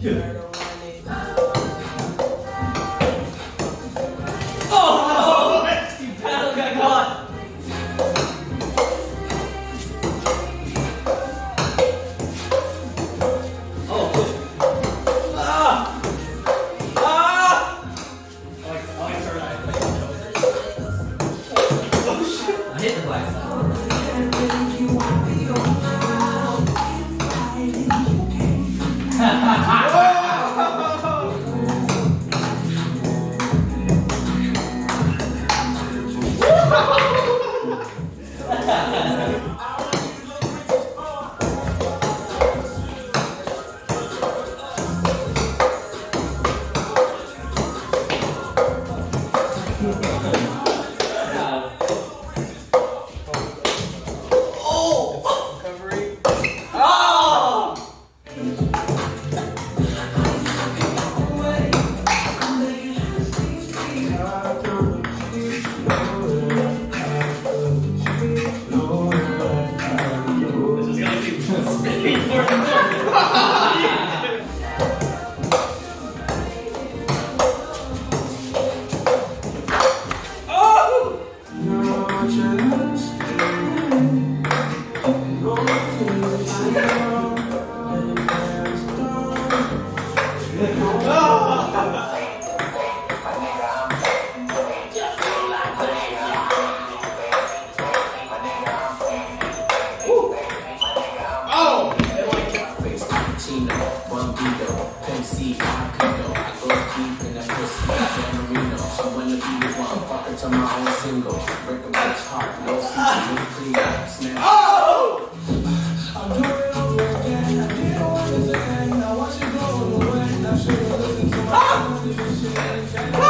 Oh! Oh. Ah! Ah! I hit the black Ha ha ha! Oh! Oh! face cappuccino, Bambino, Pepsi, Cappuccino. I go deep in that pussy, San Marino. So when the beat is one, fuck it to my own single. Break a bitch heart, no season, clean, snap. Oh!